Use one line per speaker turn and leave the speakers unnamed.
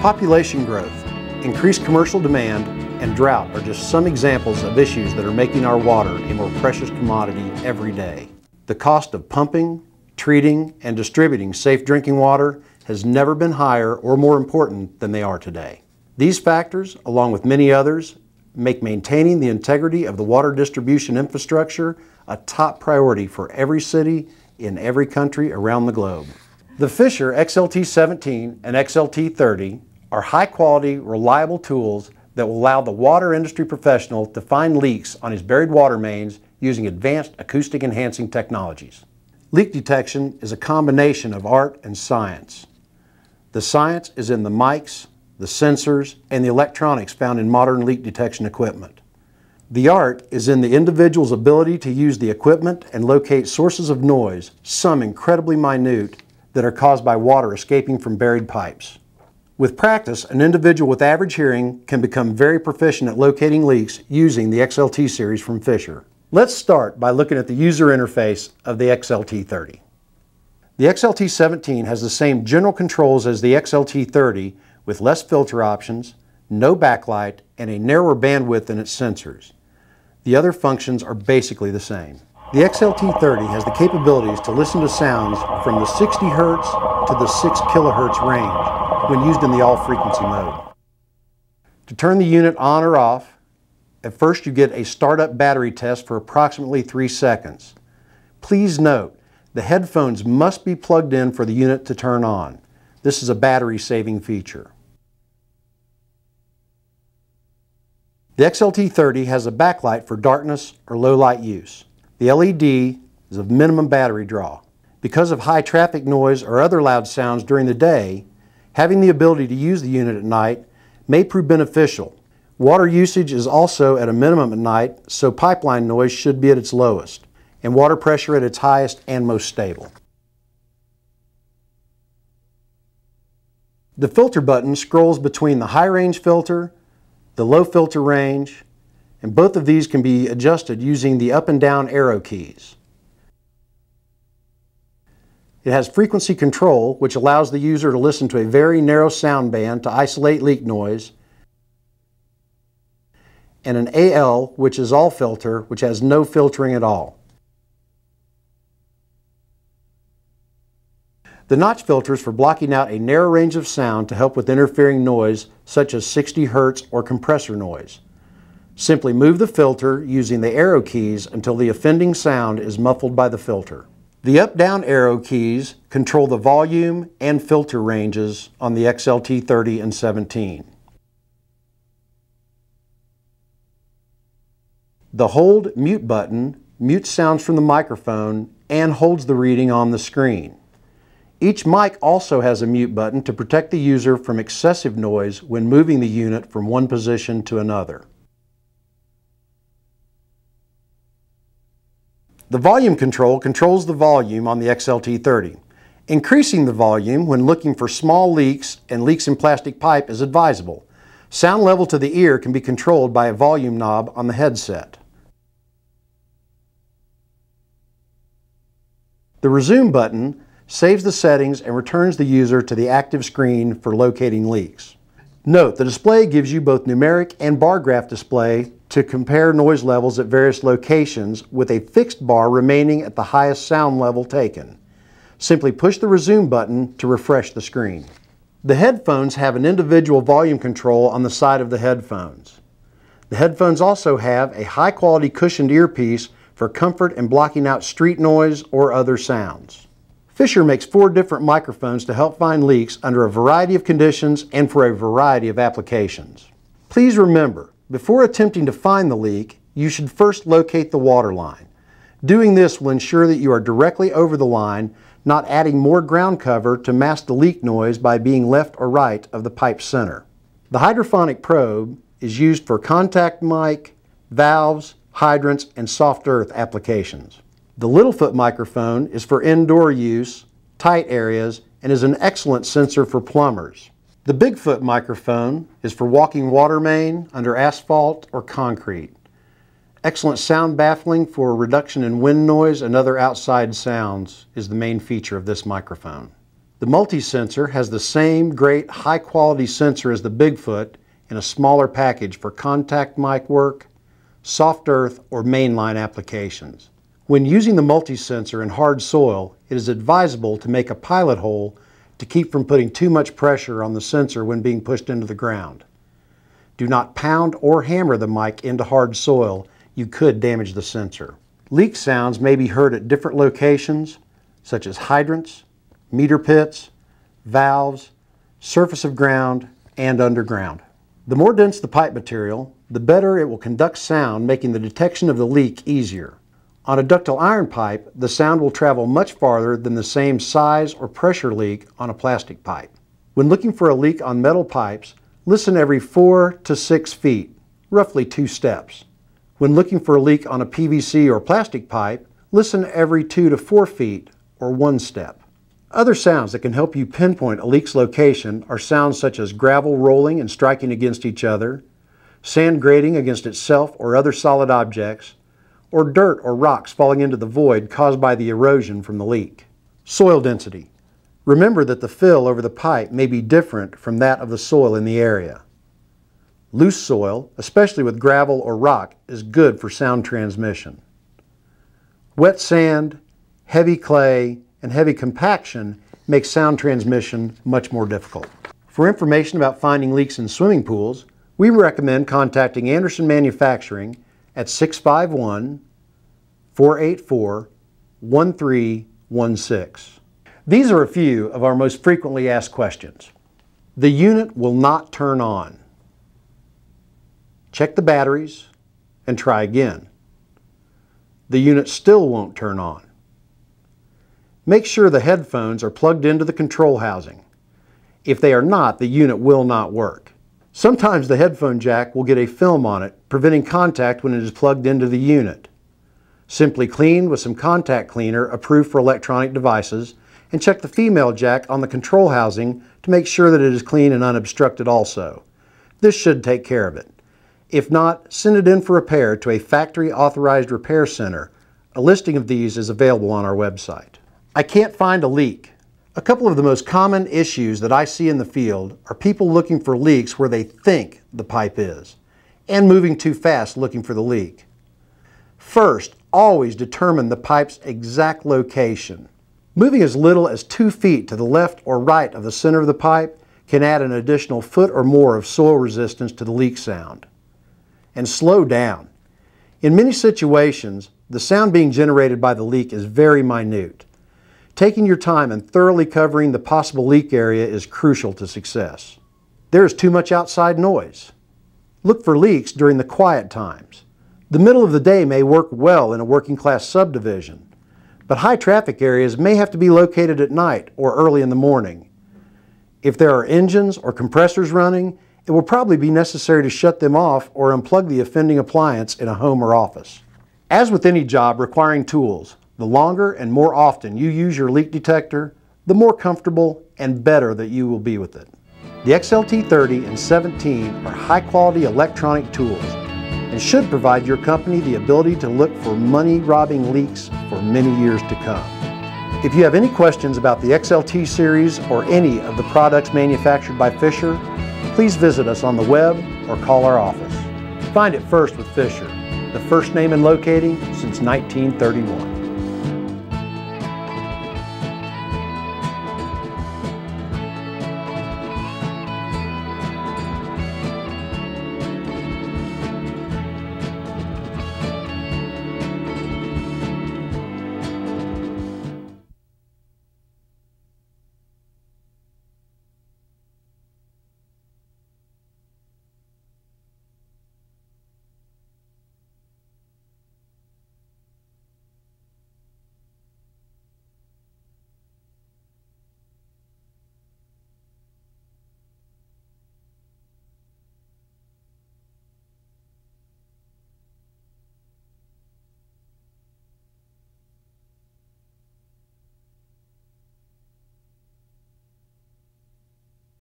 Population growth, increased commercial demand, and drought are just some examples of issues that are making our water a more precious commodity every day. The cost of pumping, treating, and distributing safe drinking water has never been higher or more important than they are today. These factors, along with many others, make maintaining the integrity of the water distribution infrastructure a top priority for every city in every country around the globe. The Fisher XLT17 and XLT30 are high quality, reliable tools that will allow the water industry professional to find leaks on his buried water mains using advanced acoustic enhancing technologies. Leak detection is a combination of art and science. The science is in the mics, the sensors, and the electronics found in modern leak detection equipment. The art is in the individual's ability to use the equipment and locate sources of noise, some incredibly minute, that are caused by water escaping from buried pipes. With practice, an individual with average hearing can become very proficient at locating leaks using the XLT series from Fisher. Let's start by looking at the user interface of the XLT30. The XLT17 has the same general controls as the XLT30 with less filter options, no backlight, and a narrower bandwidth in its sensors. The other functions are basically the same. The XLT30 has the capabilities to listen to sounds from the 60 Hz to the 6 kHz range when used in the all frequency mode. To turn the unit on or off, at first you get a startup battery test for approximately 3 seconds. Please note, the headphones must be plugged in for the unit to turn on. This is a battery saving feature. The XLT30 has a backlight for darkness or low light use. The LED is of minimum battery draw. Because of high traffic noise or other loud sounds during the day, having the ability to use the unit at night may prove beneficial. Water usage is also at a minimum at night, so pipeline noise should be at its lowest, and water pressure at its highest and most stable. The filter button scrolls between the high range filter the low filter range, and both of these can be adjusted using the up and down arrow keys. It has frequency control, which allows the user to listen to a very narrow sound band to isolate leak noise, and an AL, which is all filter, which has no filtering at all. The notch filters for blocking out a narrow range of sound to help with interfering noise such as 60 Hz or compressor noise. Simply move the filter using the arrow keys until the offending sound is muffled by the filter. The up-down arrow keys control the volume and filter ranges on the XLT30 and 17. The hold mute button mutes sounds from the microphone and holds the reading on the screen. Each mic also has a mute button to protect the user from excessive noise when moving the unit from one position to another. The volume control controls the volume on the XLT30. Increasing the volume when looking for small leaks and leaks in plastic pipe is advisable. Sound level to the ear can be controlled by a volume knob on the headset. The resume button saves the settings and returns the user to the active screen for locating leaks. Note, the display gives you both numeric and bar graph display to compare noise levels at various locations with a fixed bar remaining at the highest sound level taken. Simply push the resume button to refresh the screen. The headphones have an individual volume control on the side of the headphones. The headphones also have a high quality cushioned earpiece for comfort and blocking out street noise or other sounds. Fisher makes four different microphones to help find leaks under a variety of conditions and for a variety of applications. Please remember, before attempting to find the leak, you should first locate the water line. Doing this will ensure that you are directly over the line, not adding more ground cover to mask the leak noise by being left or right of the pipe center. The hydrophonic probe is used for contact mic, valves, hydrants, and soft earth applications. The Littlefoot microphone is for indoor use, tight areas, and is an excellent sensor for plumbers. The Bigfoot microphone is for walking water main under asphalt or concrete. Excellent sound baffling for reduction in wind noise and other outside sounds is the main feature of this microphone. The multi-sensor has the same great high-quality sensor as the Bigfoot in a smaller package for contact mic work, soft earth, or mainline applications. When using the multi-sensor in hard soil, it is advisable to make a pilot hole to keep from putting too much pressure on the sensor when being pushed into the ground. Do not pound or hammer the mic into hard soil. You could damage the sensor. Leak sounds may be heard at different locations, such as hydrants, meter pits, valves, surface of ground, and underground. The more dense the pipe material, the better it will conduct sound, making the detection of the leak easier. On a ductile iron pipe, the sound will travel much farther than the same size or pressure leak on a plastic pipe. When looking for a leak on metal pipes, listen every four to six feet, roughly two steps. When looking for a leak on a PVC or plastic pipe, listen every two to four feet, or one step. Other sounds that can help you pinpoint a leak's location are sounds such as gravel rolling and striking against each other, sand grating against itself or other solid objects, or dirt or rocks falling into the void caused by the erosion from the leak. Soil density. Remember that the fill over the pipe may be different from that of the soil in the area. Loose soil, especially with gravel or rock, is good for sound transmission. Wet sand, heavy clay, and heavy compaction make sound transmission much more difficult. For information about finding leaks in swimming pools, we recommend contacting Anderson Manufacturing at 651 484 1316. These are a few of our most frequently asked questions. The unit will not turn on. Check the batteries and try again. The unit still won't turn on. Make sure the headphones are plugged into the control housing. If they are not, the unit will not work. Sometimes the headphone jack will get a film on it, preventing contact when it is plugged into the unit. Simply clean with some contact cleaner approved for electronic devices and check the female jack on the control housing to make sure that it is clean and unobstructed also. This should take care of it. If not, send it in for repair to a factory authorized repair center. A listing of these is available on our website. I can't find a leak. A couple of the most common issues that I see in the field are people looking for leaks where they think the pipe is, and moving too fast looking for the leak. First, always determine the pipe's exact location. Moving as little as two feet to the left or right of the center of the pipe can add an additional foot or more of soil resistance to the leak sound. And slow down. In many situations, the sound being generated by the leak is very minute. Taking your time and thoroughly covering the possible leak area is crucial to success. There is too much outside noise. Look for leaks during the quiet times. The middle of the day may work well in a working class subdivision, but high traffic areas may have to be located at night or early in the morning. If there are engines or compressors running, it will probably be necessary to shut them off or unplug the offending appliance in a home or office. As with any job requiring tools, the longer and more often you use your leak detector, the more comfortable and better that you will be with it. The XLT30 and 17 are high quality electronic tools and should provide your company the ability to look for money robbing leaks for many years to come. If you have any questions about the XLT series or any of the products manufactured by Fisher, please visit us on the web or call our office. Find it first with Fisher, the first name in locating since 1931.